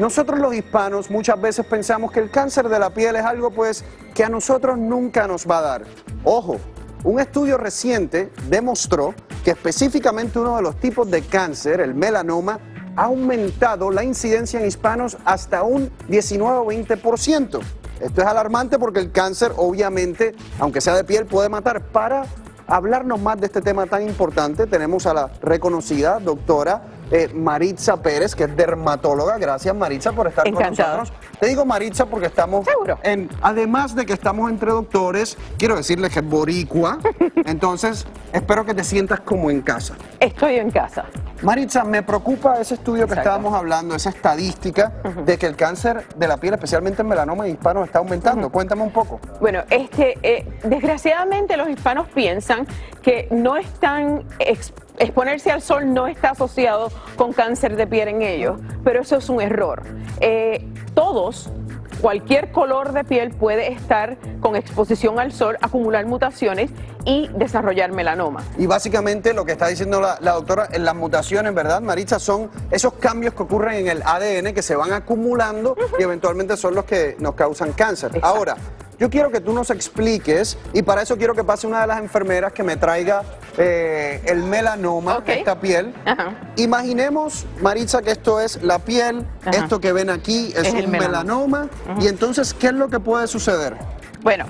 Nosotros los hispanos muchas veces pensamos que el cáncer de la piel es algo pues que a nosotros nunca nos va a dar. Ojo, un estudio reciente demostró que específicamente uno de los tipos de cáncer, el melanoma, ha aumentado la incidencia en hispanos hasta un 19 o 20%. Esto es alarmante porque el cáncer, obviamente, aunque sea de piel, puede matar. Para hablarnos más de este tema tan importante, tenemos a la reconocida doctora eh, Maritza Pérez, que es dermatóloga. Gracias, Maritza, por estar con nosotros. Te digo Maritza porque estamos ¿Seguro? en, además de que estamos entre doctores, quiero decirles que es boricua, entonces espero que te sientas como en casa. Estoy en casa. Maritza, me preocupa ese estudio que estábamos hablando, esa estadística de que el cáncer de la piel, especialmente en melanoma y hispanos, está aumentando. Cuéntame un poco. Bueno, este, eh, desgraciadamente los hispanos piensan que no están ex- exponerse al sol no está asociado con cáncer de piel en ellos, pero eso es un error. Eh, todos, cualquier color de piel puede estar con exposición al sol, acumular mutaciones y desarrollar melanoma. Y básicamente lo que está diciendo la, la doctora, en las mutaciones, ¿verdad, Maritza? Son esos cambios que ocurren en el ADN que se van acumulando y eventualmente son los que nos causan cáncer. Exacto. Ahora, yo quiero que tú nos expliques y para eso quiero que pase una de las enfermeras que me traiga eh, el melanoma, esta piel. Ajá. Imaginemos, Maritza, que esto es la piel, Ajá. esto que ven aquí es, un melanoma, melanoma. y entonces, ¿qué es lo que puede suceder? Bueno,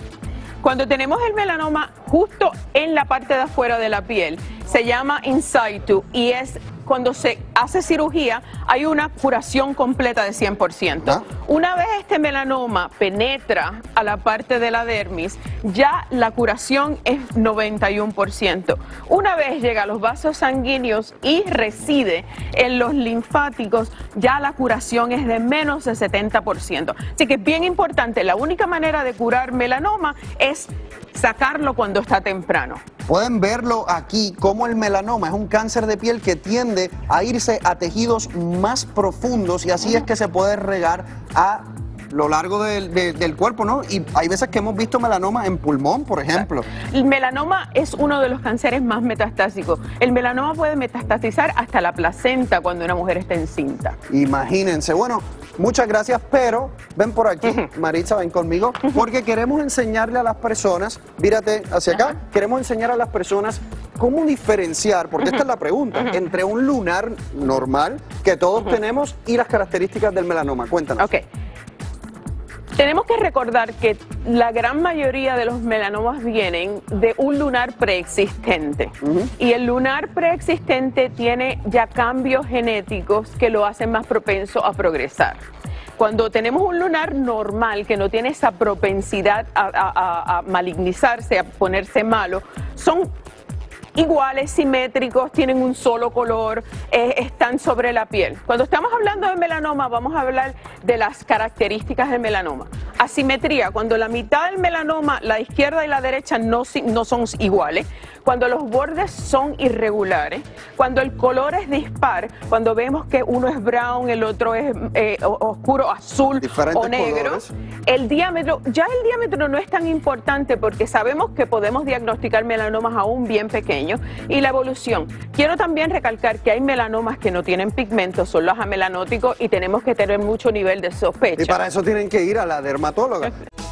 cuando tenemos el melanoma justo en la parte de afuera de la piel, se llama in situ y es cuando se hace cirugía, hay una curación completa de 100%. Ah. Una vez este melanoma penetra a la parte de la dermis, ya la curación es 91%. Una vez llega a los vasos sanguíneos y reside en los linfáticos, ya la curación es de menos de 70%. Así que es bien importante, la única manera de curar melanoma es sacarlo cuando está temprano. Pueden verlo aquí como el melanoma es un cáncer de piel que tiende a irse a tejidos más profundos y así es que se puede regar a lo largo del, de- del cuerpo, ¿no? Y hay veces que hemos visto melanoma en pulmón, por ejemplo. El melanoma es uno de los cánceres más metastásicos. El melanoma puede metastasizar hasta la placenta cuando una mujer está encinta. Imagínense. Bueno, muchas gracias, pero ven por aquí, Maritza, ven conmigo, porque queremos enseñarle a las personas, mírate hacia acá, queremos enseñar a las personas cómo diferenciar, porque esta es la pregunta, entre un lunar normal que todos tenemos y las características del melanoma. Cuéntanos. Ok. Tenemos que recordar que la gran mayoría de los melanomas vienen de un lunar preexistente. Y el lunar preexistente tiene ya cambios genéticos que lo hacen más propenso a progresar. Cuando tenemos un lunar normal que no tiene esa propensidad a, a- a- a malignizarse, a ponerse malo, son iguales, simétricos, tienen un solo color, eh, están sobre la piel. Cuando estamos hablando de melanoma, vamos a hablar de las características del melanoma. Asimetría, cuando la mitad del melanoma, la izquierda y la derecha, no, no son iguales, cuando los bordes son irregulares, cuando el color es dispar, cuando vemos que uno es brown, el otro es eh, oscuro, azul Diferentes o negro. colores. El diámetro, ya el diámetro no es tan importante porque sabemos que podemos diagnosticar melanomas aún bien pequeños y la evolución. Quiero también recalcar que hay melanomas que no tienen pigmentos, son los amelanóticos y tenemos que tener mucho nivel de sospecha. Y para eso tienen que ir a la dermatóloga.